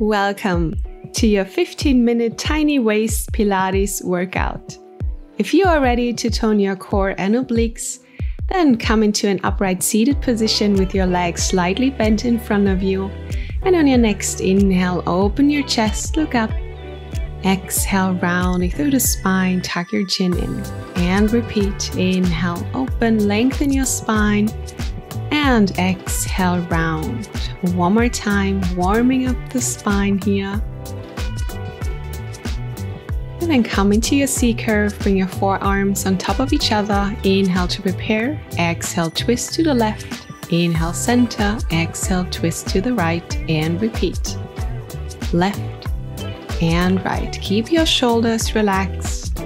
Welcome to your 15 minute tiny waist Pilates workout. If you are ready to tone your core and obliques, then come into an upright seated position with your legs slightly bent in front of you. And on your next inhale, open your chest, look up. Exhale, rounding through the spine, tuck your chin in. And repeat. Inhale, open, lengthen your spine and exhale round. One more time, warming up the spine here. And then come into your C curve, bring your forearms on top of each other. Inhale to prepare, exhale, twist to the left. Inhale, center, exhale, twist to the right, and repeat. Left and right. Keep your shoulders relaxed.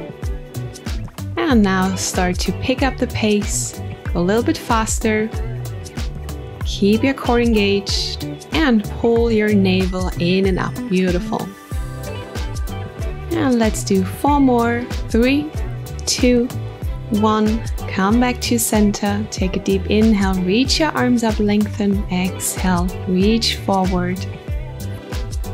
And now start to pick up the pace, a little bit faster. Keep your core engaged and pull your navel in and up. Beautiful. And let's do four more. Three, two, one. Come back to center. Take a deep inhale. Reach your arms up, lengthen. Exhale, reach forward.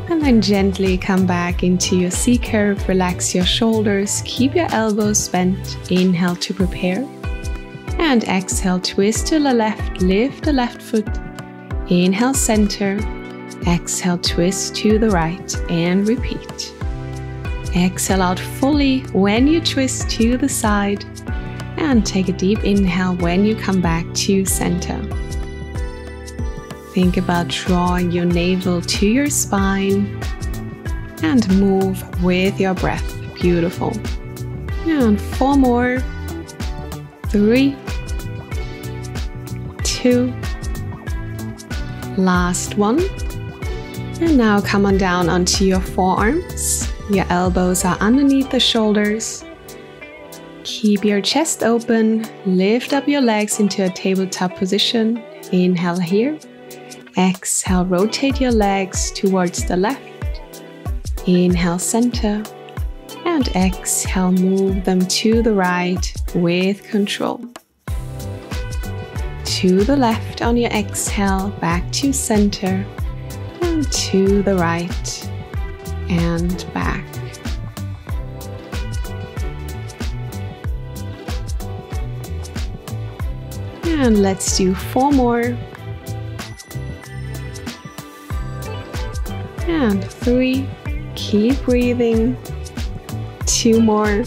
And then gently come back into your C curve. Relax your shoulders. Keep your elbows bent. Inhale to prepare. And exhale, twist to the left, lift the left foot. Inhale, center. Exhale, twist to the right and repeat. Exhale out fully when you twist to the side. And take a deep inhale when you come back to center. Think about drawing your navel to your spine and move with your breath. Beautiful. And four more. Three, two, last one. And now come on down onto your forearms. Your elbows are underneath the shoulders. Keep your chest open. Lift up your legs into a tabletop position. Inhale here. Exhale, rotate your legs towards the left. Inhale, center. And exhale, move them to the right with control to the left on your exhale, back to center, and to the right and back. And let's do four more. And three. Keep breathing. Two more.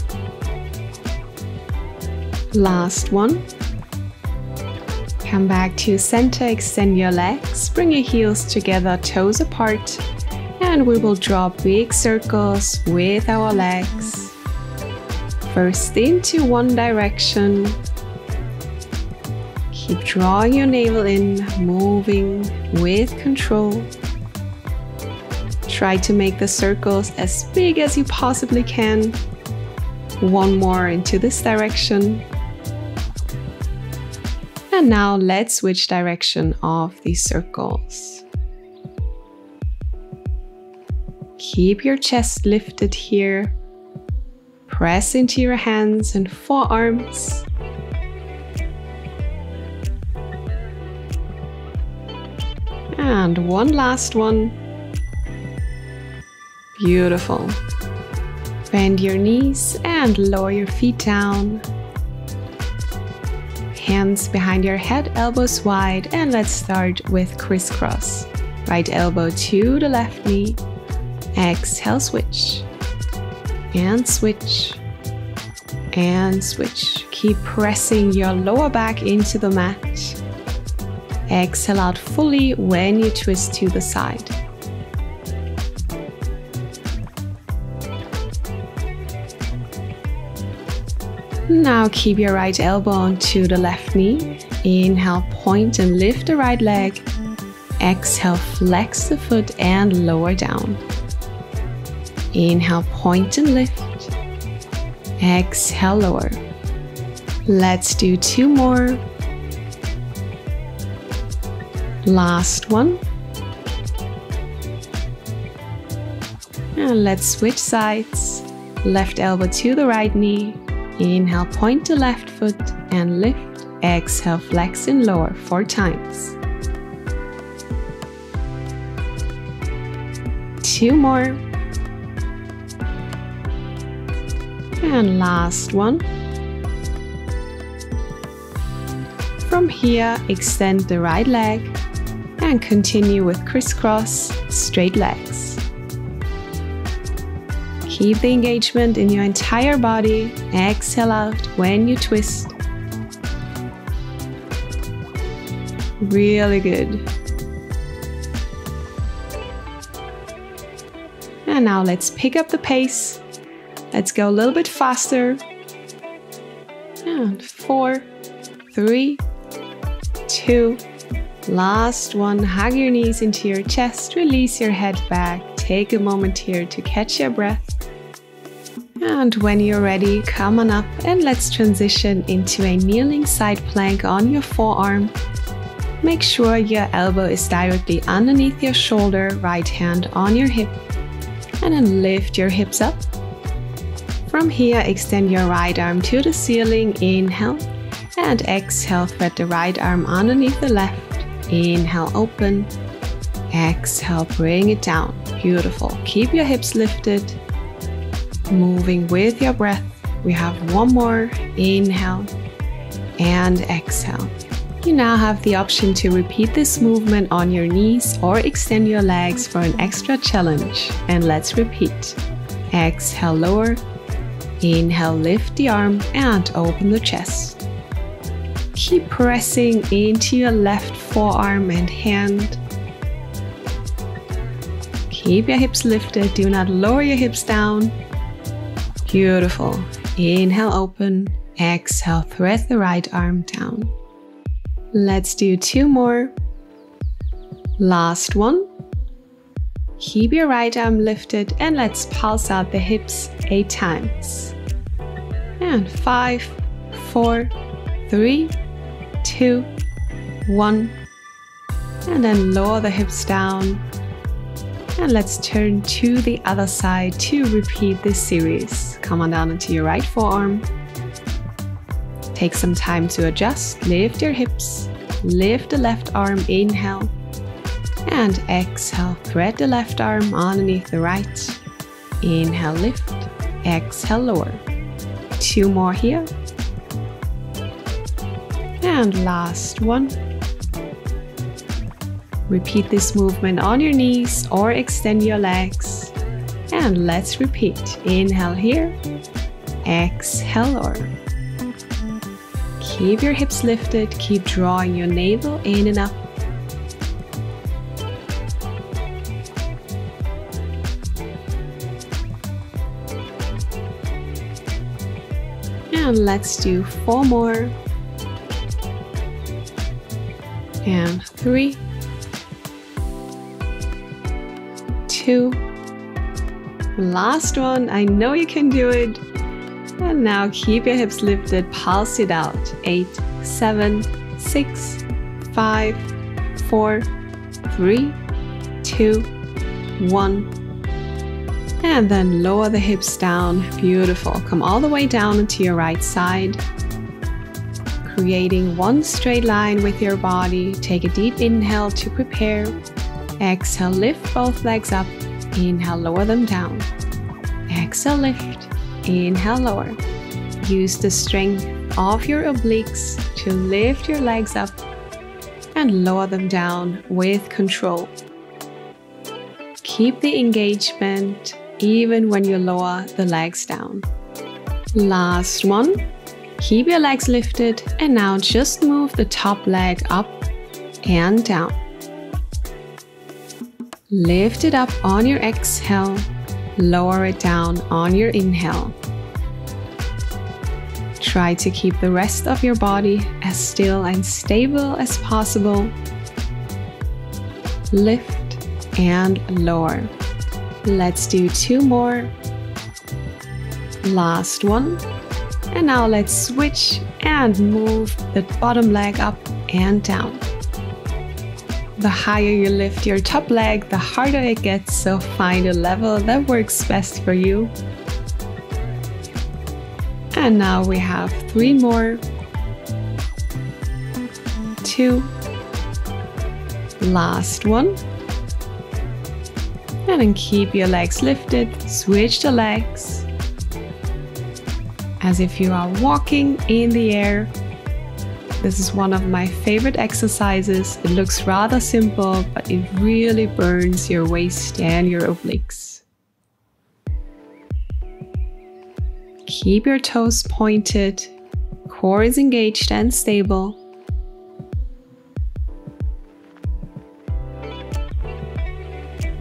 Last one. Come back to center, extend your legs, bring your heels together, toes apart, and we will draw big circles with our legs. First into one direction. Keep drawing your navel in, moving with control. Try to make the circles as big as you possibly can. One more into this direction. And now let's switch direction of these circles. Keep your chest lifted here. Press into your hands and forearms. And one last one. Beautiful. Bend your knees and lower your feet down hands behind your head, elbows wide, and let's start with crisscross. Right elbow to the left knee. Exhale, switch. And switch. And switch. Keep pressing your lower back into the mat. Exhale out fully when you twist to the side. Now keep your right elbow onto the left knee. Inhale, point and lift the right leg. Exhale, flex the foot and lower down. Inhale, point and lift. Exhale, lower. Let's do two more. Last one. And let's switch sides. Left elbow to the right knee. Inhale, point the left foot and lift. Exhale, flex and lower four times. Two more. And last one. From here, extend the right leg and continue with crisscross straight legs. Keep the engagement in your entire body. Exhale out when you twist. Really good. And now let's pick up the pace. Let's go a little bit faster. And four, three, two, last one. Hug your knees into your chest, release your head back. Take a moment here to catch your breath. And when you're ready, come on up and let's transition into a kneeling side plank on your forearm Make sure your elbow is directly underneath your shoulder, right hand on your hip, and then lift your hips up. From here, extend your right arm to the ceiling, inhale, and exhale, thread the right arm underneath the left. Inhale, open. Exhale, bring it down. Beautiful. Keep your hips lifted. Moving with your breath. We have one more. Inhale and exhale. You now have the option to repeat this movement on your knees or extend your legs for an extra challenge. And let's repeat. Exhale, lower. Inhale, lift the arm and open the chest. Keep pressing into your left forearm and hand. Keep your hips lifted. Do not lower your hips down. Beautiful. Inhale, open. Exhale, thread the right arm down. Let's do two more. Last one. Keep your right arm lifted and let's pulse out the hips eight times. And five, four, three, two, one. And then lower the hips down. And let's turn to the other side to repeat this series. Come on down into your right forearm. Take some time to adjust, lift your hips, lift the left arm, inhale, and exhale, thread the left arm underneath the right. Inhale, lift, exhale, lower. Two more here. And last one. Repeat this movement on your knees or extend your legs. And let's repeat. Inhale here, exhale, or. Keep your hips lifted, keep drawing your navel in and up. And let's do four more. And three, two, last one. I know you can do it. And now keep your hips lifted, pulse it out. Eight, seven, six, five, four, three, two, one. And then lower the hips down. Beautiful. Come all the way down into your right side. Creating one straight line with your body. Take a deep inhale to prepare. Exhale, lift both legs up. Inhale, lower them down. Exhale, lift. Inhale, lower. Use the strength of your obliques to lift your legs up and lower them down with control. Keep the engagement even when you lower the legs down. Last one. Keep your legs lifted and now just move the top leg up and down. Lift it up on your exhale Lower it down on your inhale. Try to keep the rest of your body as still and stable as possible. Lift and lower. Let's do two more. Last one. And now let's switch and move the bottom leg up and down. The higher you lift your top leg, the harder it gets, so find a level that works best for you. And now we have three more. Two. Last one. And then keep your legs lifted, switch the legs. As if you are walking in the air. This is one of my favorite exercises. It looks rather simple, but it really burns your waist and your obliques. Keep your toes pointed, core is engaged and stable.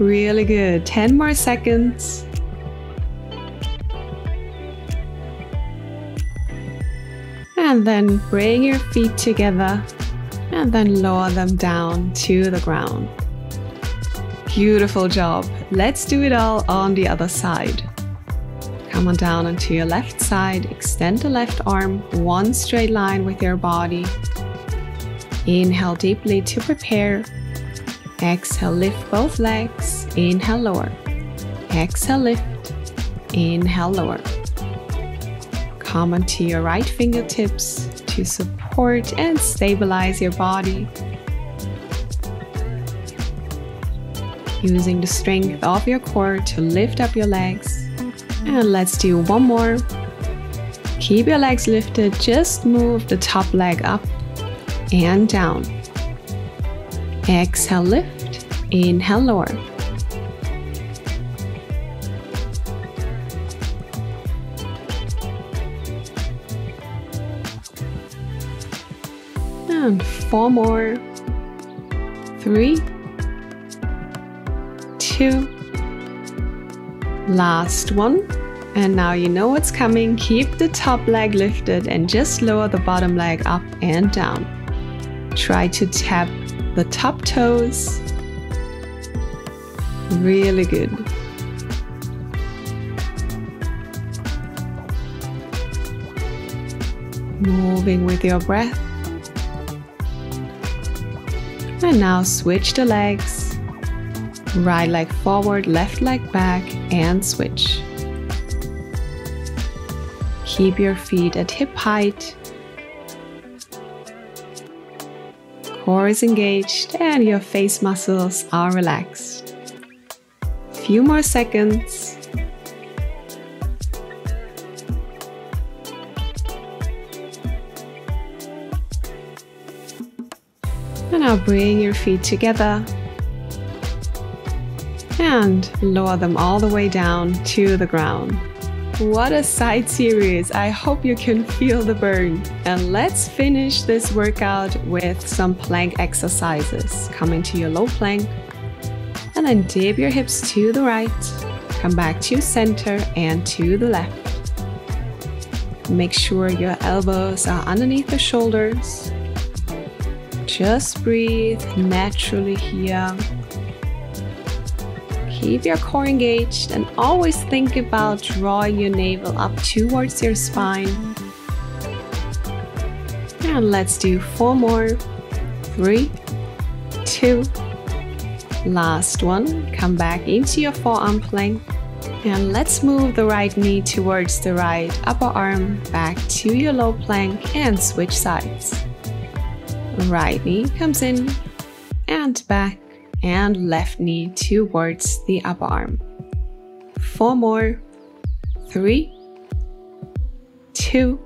Really good. 10 more seconds. And then bring your feet together and then lower them down to the ground. Beautiful job. Let's do it all on the other side. Come on down onto your left side, extend the left arm, one straight line with your body. Inhale deeply to prepare Exhale, lift both legs. Inhale, lower. Exhale, lift. Inhale, lower. Come onto your right fingertips to support and stabilize your body. Using the strength of your core to lift up your legs. And let's do one more. Keep your legs lifted, just move the top leg up and down. Exhale, lift. Inhale, lower. Four more. Three, two, last one. And now you know what's coming. Keep the top leg lifted and just lower the bottom leg up and down. Try to tap the top toes. Really good. Moving with your breath. And now switch the legs. Right leg forward, left leg back, and switch. Keep your feet at hip height core is engaged and your face muscles are relaxed. Few more seconds. Now bring your feet together and lower them all the way down to the ground. What a side series! I hope you can feel the burn. And let's finish this workout with some plank exercises. Come into your low plank and then dip your hips to the right, come back to center and to the left. Make sure your elbows are underneath the shoulders. Just breathe naturally here Keep your core engaged and always think about drawing your navel up towards your spine. And let's do four more. Three, two, last one. Come back into your forearm plank. And let's move the right knee towards the right upper arm back to your low plank and switch sides. Right knee comes in and back and left knee towards the upper arm. Four more. Three, two,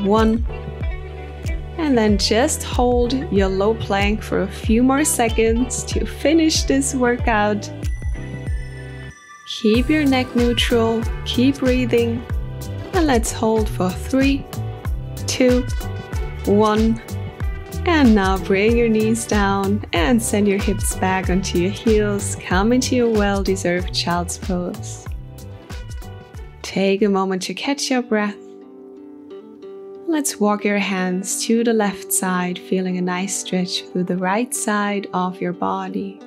one. And then just hold your low plank for a few more seconds to finish this workout. Keep your neck neutral, keep breathing, and let's hold for three, two, one. And now bring your knees down and send your hips back onto your heels. Come into your well deserved child's pose. Take a moment to catch your breath. Let's walk your hands to the left side, feeling a nice stretch through the right side of your body.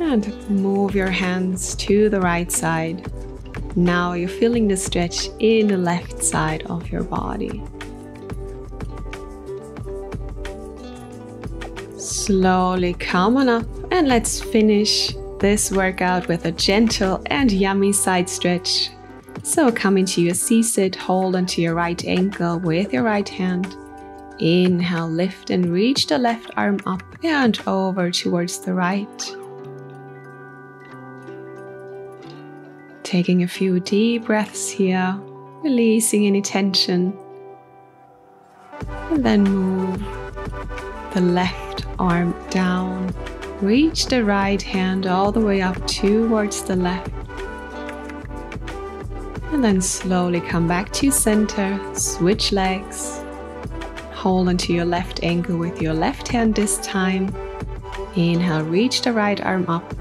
And move your hands to the right side. Now you're feeling the stretch in the left side of your body. Slowly come on up and let's finish this workout with a gentle and yummy side stretch. So come into your C-sit, hold onto your right ankle with your right hand. Inhale, lift and reach the left arm up and over towards the right. Taking a few deep breaths here, releasing any tension. And then move the left arm down. Reach the right hand all the way up towards the left. And then slowly come back to center, switch legs. Hold onto your left ankle with your left hand this time. Inhale, reach the right arm up.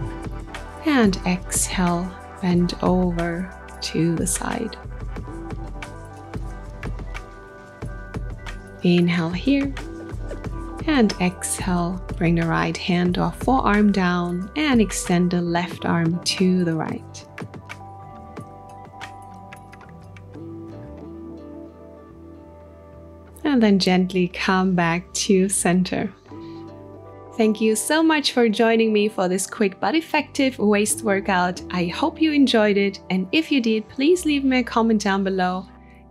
And exhale, bend over to the side. Inhale here. And exhale, bring the right hand or forearm down and extend the left arm to the right. And then gently come back to center. Thank you so much for joining me for this quick but effective waist workout. I hope you enjoyed it, and if you did, please leave me a comment down below.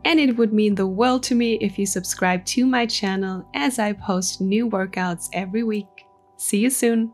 And it would mean the world to me if you subscribe to my channel as I post new workouts every week. See you soon!